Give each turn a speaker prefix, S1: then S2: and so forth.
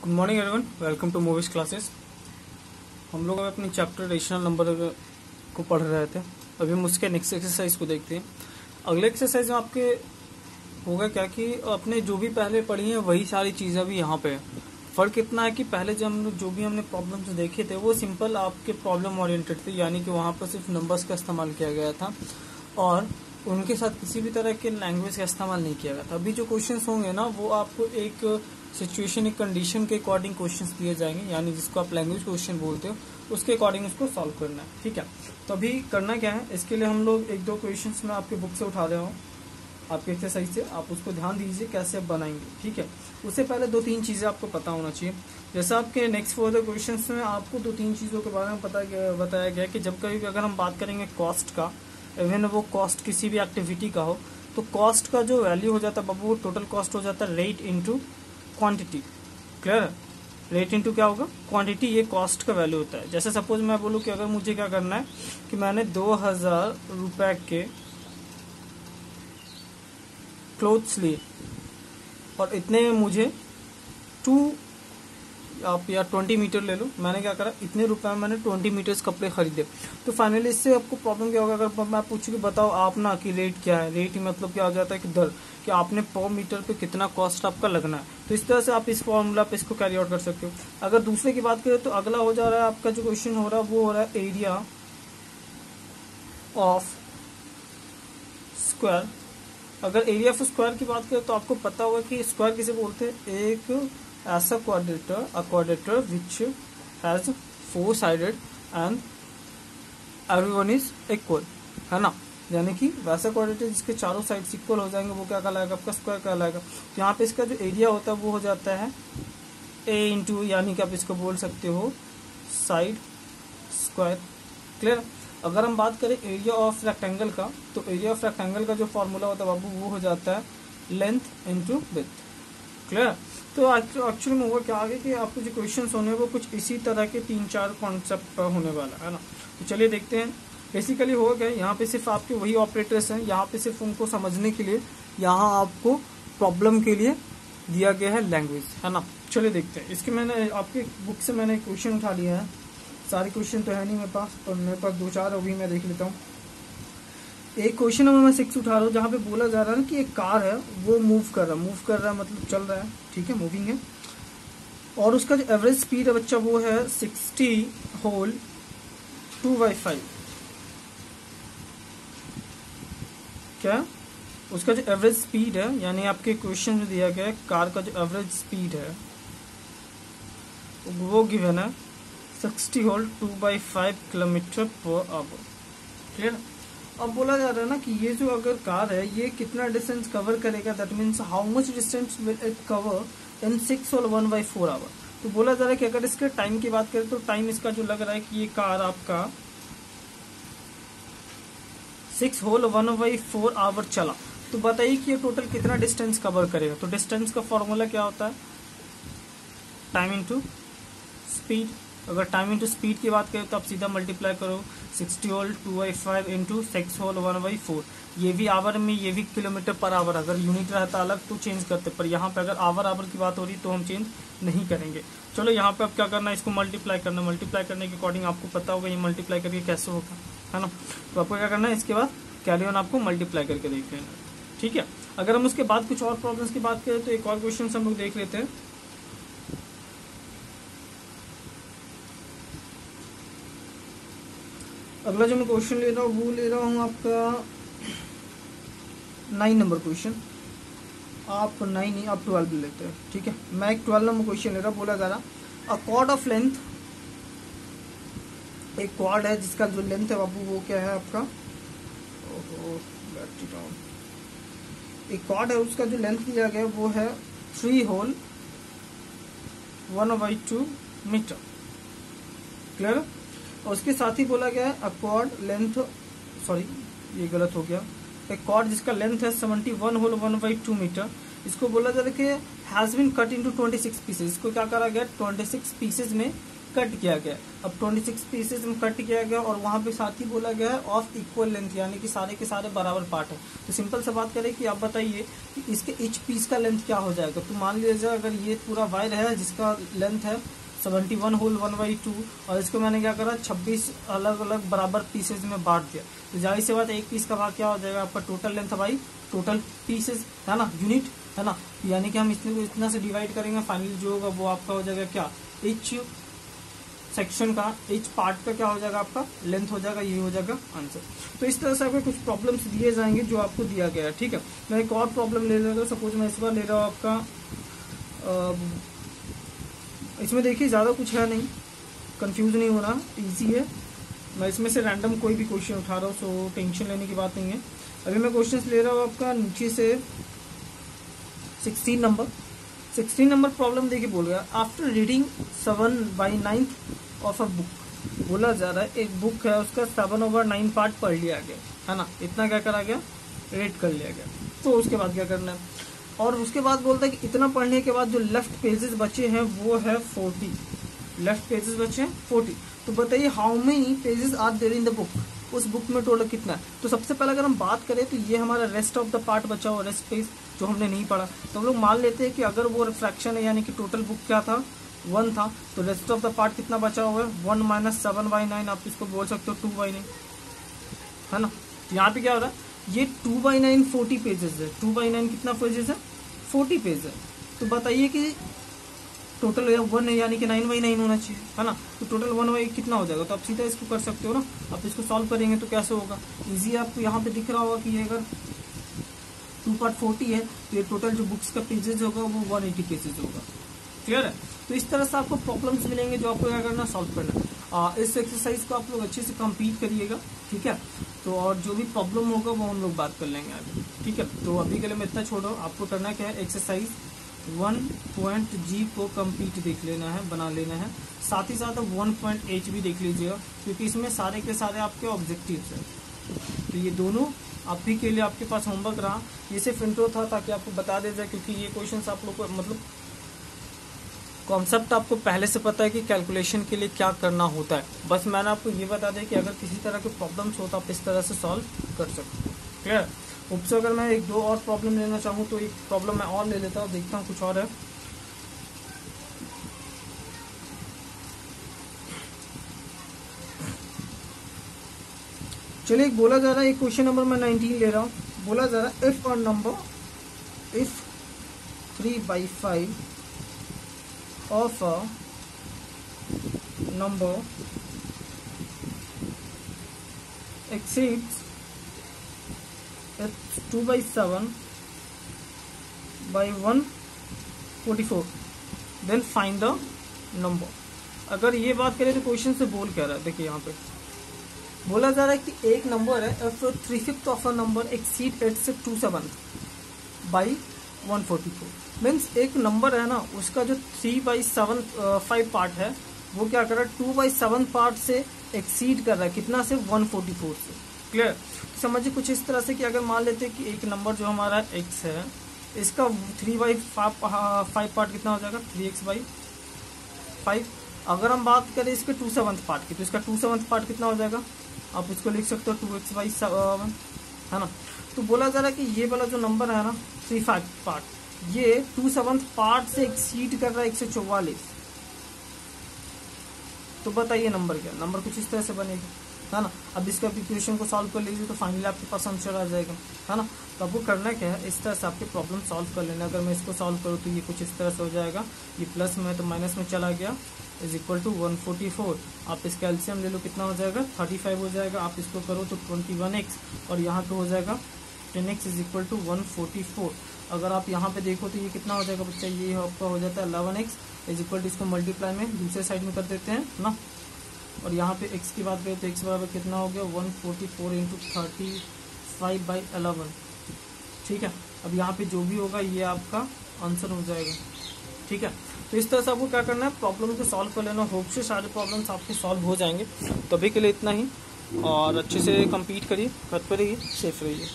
S1: Good morning everyone welcome to movies classes हम लोग अपनी चैप्टर रेशनल नंबर को पढ़ रहे थे। अभी हम उसके नेक्स्ट एक्सरसाइज को देखते हैं। अगले एक्सरसाइज में आपके होगा क्या कि आपने जो भी पहले पढ़ी है, वही सारी चीज़ें भी यहाँ पे फ़र्क इतना है कि पहले जब हम लोग जो भी हमने प्रॉब्लम्स देखे थे, वो सिंपल आपके प्रॉब्लम ओरिएंटेड थे, यानी कि वहाँ पर सिर्फ़ नंबर्स का इस्तेमाल किया गया था और उनके साथ किसी भी तरह के लैंग्वेज का इस्तेमाल नहीं किया गया था। अभी जो क्वेश्चंस होंगे ना, वो आपको एक सिचुएशन एक कंडीशन के अकॉर्डिंग क्वेश्चन दिए जाएँगे, यानी जिसको आप लैंग्वेज क्वेश्चन बोलते हो, उसके अकॉर्डिंग उसको सॉल्व करना है, ठीक है? तो अभी करना क्या है? इसके लिए हम लोग एक दो क्वेश्चन मैं आपके बुक से उठा रहा हूँ। आपके एक्सरसाइज से, आप उसको ध्यान दीजिए कैसे आप बनाएँगे, ठीक है? उससे पहले दो तीन चीज़ें आपको पता होना चाहिए। जैसे आपके नेक्स्ट फर्दर क्वेश्चन में आपको दो तीन चीज़ों के बारे में पता बताया गया कि जब कभी अगर हम बात करेंगे कॉस्ट का इवन वो कॉस्ट किसी भी एक्टिविटी का हो तो कॉस्ट का जो वैल्यू हो जाता है, बाबू, वो टोटल कॉस्ट हो जाता है rate into quantity clear rate into क्या होगा? क्वांटिटी ये कॉस्ट का वैल्यू होता है। जैसे सपोज़ मैं बोलूँ कि अगर मुझे क्या करना है कि मैंने दो हज़ार रुपए के क्लोथ्स लिए और इतने में मुझे टू आप या ट्वेंटी मीटर ले लो। मैंने क्या करा? इतने रुपए में मैंने ट्वेंटी मीटर्स कपड़े खरीदे तो फाइनली इससे आपको प्रॉब्लम क्या होगा? अगर मैं पूछूँ कि बताओ आप ना कि रेट क्या है? रेट मतलब क्या हो जाता है कि दर, कि आपने पर मीटर पे कितना कॉस्ट आपका लगना है। तो इस तरह से आप इस फॉर्मूला पे इसको कैरी आउट कर सकते हो। अगर दूसरे की बात करें तो अगला हो जा रहा है, आपका जो क्वेश्चन हो रहा है, वो हो रहा है एरिया ऑफ़ स्क्वायर अगर एरिया ऑफ़ स्क्वायर की बात करें तो आपको पता होगा कि स्क्वायर किसे बोलते हैं? एक ऐसा quadrilateral a quadrilateral which has four sided and everyone is equal है ना? यानी कि वैसा क्वाड्रेटर जिसके चारों साइड इक्वल हो जाएँगे, वो क्या कहलाएगा? आपका स्क्वायर कहलाएगा। तो यहाँ पे इसका जो एरिया होता है, वो हो जाता है ए इंटू यानी कि आप इसको बोल सकते हो साइड स्क्वायर क्लियर अगर हम बात करें एरिया ऑफ़ रेक्टेंगल का तो एरिया ऑफ़ रेक्टेंगल का जो फॉर्मूला होता है, बाबू, वो हो जाता है लेंथ इंटू विथ क्लियर तो एक्चुअली में हुआ क्या आगे कि आपको जो क्वेश्चन होने वो कुछ इसी तरह के तीन चार कॉन्सेप्ट होने वाला है ना? तो चलिए देखते हैं। बेसिकली होगा क्या यहाँ पे सिर्फ़ आपके वही ऑपरेटर्स हैं, यहाँ पे सिर्फ़ उनको समझने के लिए, यहाँ आपको प्रॉब्लम के लिए दिया गया है लैंग्वेज है ना? चलिए देखते हैं। इसके मैंने, आपके बुक से मैंने क्वेश्चन उठा लिया है। सारे क्वेश्चन तो है नहीं मेरे पास, पर मेरे पास दो चार अभी मैं देख लेता हूँ। एक क्वेश्चन नंबर मैं सिक्स उठा रहा हूँ, जहाँ पे बोला जा रहा है कि एक कार है, वो मूव कर रहा है। मूव कर रहा है मतलब चल रहा है, ठीक है मूविंग है। और उसका जो एवरेज स्पीड है बच्चा, वो है sixty whole two by five क्या उसका जो एवरेज स्पीड है, यानी आपके क्वेश्चन में दिया गया है कार का जो एवरेज स्पीड है, वो गिवन है sixty whole two by five kilometre per hour clear अब बोला जा रहा है ना कि ये जो अगर कार है, ये कितना डिस्टेंस कवर करेगा? That means how much distance will it cover in six और वन बाई फोर आवर तो बोला जा रहा है कि अगर इसके टाइम की बात करें तो टाइम इसका जो लग रहा है कि ये कार आपका six whole one by four hour चला। तो बताइए कि ये टोटल कितना डिस्टेंस कवर करेगा? तो डिस्टेंस का फॉर्मूला क्या होता है? टाइम इनटू स्पीड अगर टाइम इंटू स्पीड की बात करें तो आप सीधा मल्टीप्लाई करो। Sixty whole two by five into six whole one by four. ये भी आवर में, ये भी किलोमीटर पर आवर। अगर यूनिट रहता अलग तो चेंज करते। पर यहाँ पर अगर आवर आवर की बात हो रही तो हम चेंज नहीं करेंगे। चलो, यहाँ पे अब क्या करना है? इसको मल्टीप्लाई करना। मल्टीप्लाई करने के अकॉर्डिंग आपको पता होगा, ये मल्टीप्लाई करके कैसे होगा। है ना? तो आपको क्या करना है, इसके बाद कैरियन आपको मल्टीप्लाई करके देख लेना ठीक है? अगर हम उसके बाद कुछ और प्रॉब्लम्स की बात करें तो एक और क्वेश्चन हम लोग देख लेते हैं। अगला जो मैं क्वेश्चन ले रहा हूँ, वो ले रहा हूँ आपका नाइन नंबर क्वेश्चन आप नाइन ही आप ट्वेल्व लेते हैं। ठीक है? मैं एक ट्वेल्व नंबर क्वेश्चन ले रहा हूँ, बोला जा रहा। अ कॉर्ड ऑफ़ लेंथ एक कॉर्ड है जिसका जो लेंथ है बाबू वो क्या है आपका? ओहो बैटरी डाउन एक कॉर्ड है, उसका जो लेंथ लिया गया वो है three whole one by two metre clear और उसके साथ ही बोला गया है अकॉर्ड लेंथ सॉरी ये गलत हो गया. एक कॉर्ड जिसका लेंथ है seventy one whole one by two metre इसको बोला जा रहा है has been cut into twenty six pieces इसको क्या करा गया? ट्वेंटी सिक्स पीसेज में कट किया गया। अब 26 पीसेस में कट किया गया और वहाँ पे साथ ही बोला गया है ऑफ़ इक्वल लेंथ यानी कि सारे के सारे बराबर पार्ट है। तो सिंपल से बात करें कि आप बताइए कि इसके इच पीस का लेंथ क्या हो जाएगा? तो मान लीजिए अगर ये पूरा वायर है, जिसका लेंथ है 71 होल वन बाई टू और इसको मैंने क्या करा 26 अलग अलग बराबर पीसेज में बांट दिया। तो ज़ाहिर सी बात एक पीस का भाग क्या हो जाएगा? आपका टोटल लेंथ भाई टोटल पीसेज है ना? यूनिट है ना? यानी कि हम इसमें इतना से डिवाइड करेंगे फाइनली जो होगा वो आपका हो जाएगा क्या? इच सेक्शन का इच पार्ट का क्या हो जाएगा आपका? लेंथ हो जाएगा, ये हो जाएगा आंसर तो इस तरह से आपके कुछ प्रॉब्लम्स दिए जाएँगे जो आपको दिया गया है, ठीक है? मैं एक और प्रॉब्लम ले लेता हूँ सपोज़ मैं इस बार ले रहा हूँ आपका इसमें देखिए, ज़्यादा कुछ है नहीं कंफ्यूज नहीं होना ईजी है। मैं इसमें से रैंडम कोई भी क्वेश्चन उठा रहा हूँ सो टेंशन लेने की बात नहीं है। अभी मैं क्वेश्चन ले रहा हूँ आपका, नीचे से sixteen number sixteen number problem देखिए बोल गया after reading seven by ninth of a book बोला जा रहा है, एक बुक है, उसका सेवन ओवर नाइन पार्ट पढ़ लिया गया, है ना? इतना क्या करा गया? रेड कर लिया गया। तो उसके बाद क्या करना है? और उसके बाद बोलता है कि इतना पढ़ने के बाद जो लेफ़्ट पेजेस बचे हैं, वो है फोर्टी लेफ़्ट पेजेस बचे हैं फोर्टी तो बताइए how many pages are there in the book उस बुक में टोटल कितना है? तो सबसे पहले अगर हम बात करें तो ये हमारा रेस्ट ऑफ़ द पार्ट बचा हुआ रेस्ट पेज जो हमने नहीं पढ़ा। तो हम लोग मान लेते हैं कि अगर वो रिफ्रैक्शन है, यानी कि टोटल बुक क्या था? वन था। तो रेस्ट ऑफ़ द पार्ट कितना बचा हुआ है? One minus seven by nine आप इसको बोल सकते हो टू बाई नाइन है ना? तो यहाँ पे क्या हो रहा है? ये two by nine forty pages है। टू बाई नाइन कितना पेजेस है? फोर्टी पेज है। तो बताइए कि टोटल वन है यानी कि नाइन बाई नाइन होना चाहिए है ना? तो टोटल वन बाई कितना हो जाएगा? तो आप सीधा इसको कर सकते हो ना? आप इसको सॉल्व करेंगे तो कैसे होगा? इजी आपको यहाँ पे दिख रहा होगा कि अगर टू पार्ट फोर्टी है तो ये टोटल जो बुक्स का पेजेज होगा वो वन एटी पेजेज होगा। क्लियर है? तो इस तरह से आपको प्रॉब्लम्स मिलेंगे जो आपको क्या करना सॉल्व करना आ, इस एक्सरसाइज को आप लोग अच्छे से कंप्लीट करिएगा ठीक है? तो और जो भी प्रॉब्लम होगा वो हम लोग बात कर लेंगे आगे ठीक है? तो अभी के लिए मैं इतना छोड़ो आपको करना क्या है? एक्सरसाइज वन पॉइंट जी को कंप्लीट देख लेना है, बना लेना है। साथ ही साथ वन पॉइंट एच भी देख लीजिएगा, क्योंकि इसमें सारे के सारे आपके ऑब्जेक्टिव है। तो ये दोनों ही के लिए आपके पास होमवर्क रहा। ये सिर्फ़ इंट्रो था, ताकि आपको बता दे जाए, क्योंकि ये क्वेश्चन आप लोग को मतलब कॉन्सेप्ट आपको पहले से पता है कि कैलकुलेशन के लिए क्या करना होता है। बस मैंने आपको ये बता दिया कि अगर किसी तरह के प्रॉब्लम्स हो तो आप इस तरह से सॉल्व कर सकते हो। क्लियर उपसे अगर मैं एक दो और प्रॉब्लम लेना चाहूँ तो एक प्रॉब्लम मैं और ले लेता हूँ, देखता हूँ कुछ और है। चलिए, एक बोला जा रहा है, एक क्वेश्चन नंबर मैं नाइनटीन ले रहा हूँ। बोला जा रहा है इफ़ और number if three by five of number exceeds it's 2 by 7 by 144 then find the number. अगर ये बात करें तो क्वेश्चन से बोल क्या रहा है? देखिए यहाँ पे। बोला जा रहा है कि एक नंबर है if three fifth of a number exceed its two seven by one forty four means एक नंबर है ना, उसका जो three by seven five part है, वो क्या कर रहा है? टू बाई सेवन पार्ट से एक्सीड कर रहा है। कितना से? वन फोर्टी फोर से। क्लियर समझिए, कुछ इस तरह से कि अगर मान लेते कि एक नंबर जो हमारा एक्स है, इसका थ्री बाई फाइव पार्ट कितना हो जाएगा? थ्री एक्स बाई फाइव अगर हम बात करें इसके टू सेवंथ पार्ट की तो इसका टू सेवंथ पार्ट कितना हो जाएगा? आप इसको लिख सकते हो टू एक्स बाई सेवन है ना? तो बोला जा रहा है कि ये वाला जो नंबर है ना थ्री फाइव पार्ट ये टू सेवंथ पार्ट से एक्सीड कर रहा है एक सौ चौवालीस। तो बताइए नंबर क्या? नंबर कुछ इस तरह से बनेगा। है ना? अब इसका इक्वेशन को सॉल्व कर लीजिए तो फाइनली आपके पास आंसर आ जाएगा, है ना? तो आपको करना क्या है? इस तरह से आपके प्रॉब्लम सॉल्व कर लेना। अगर मैं इसको सॉल्व करूँ तो ये कुछ इस तरह से हो जाएगा। ये प्लस में तो माइनस में चला गया। Is equal to one forty four आप इसका एल्सियम ले लो, कितना हो जाएगा? थर्टी फाइव हो जाएगा। आप इसको करो तो ट्वेंटी वन एक्स और यहाँ पे हो जाएगा ten x is equal to one forty four अगर आप यहाँ पे देखो तो ये कितना हो जाएगा बच्चा? ये आपका हो जाता है eleven x is equal to इसको मल्टीप्लाई में दूसरे साइड में कर देते हैं ना? और यहाँ पे एक्स की बात करें तो एक्स बराबर कितना हो गया? One forty four into thirty five by eleven ठीक है? अब यहाँ पे जो भी होगा, ये आपका आंसर हो जाएगा। ठीक है? तो इस तरह से आपको क्या करना है? प्रॉब्लम को सॉल्व कर लेना। होप से सारे प्रॉब्लम्स आपके सॉल्व हो जाएँगे। तो अभी के लिए इतना ही। और अच्छे से कंप्लीट करिए। घर पर रहिए। सेफ़ रहिए।